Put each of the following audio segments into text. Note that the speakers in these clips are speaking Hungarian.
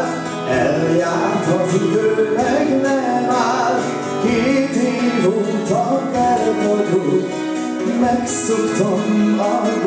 száz, eljárt az idő, meg nem áll, két év óta elmodult, megszoktam a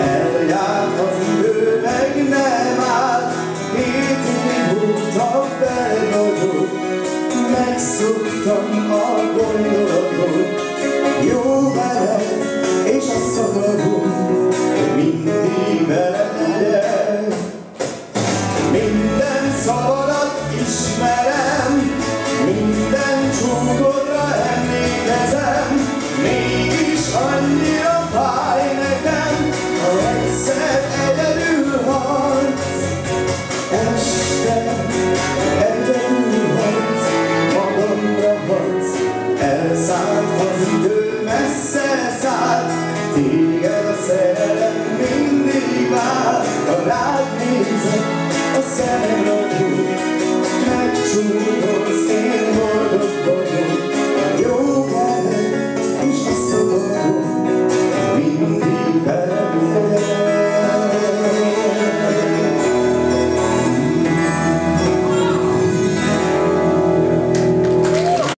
eljárt az idő, nem állt. Hétig húgtam be nagyon, a gondolatot. Jó veled, és a szagom mindig veled. Minden szavadat ismerem, pensar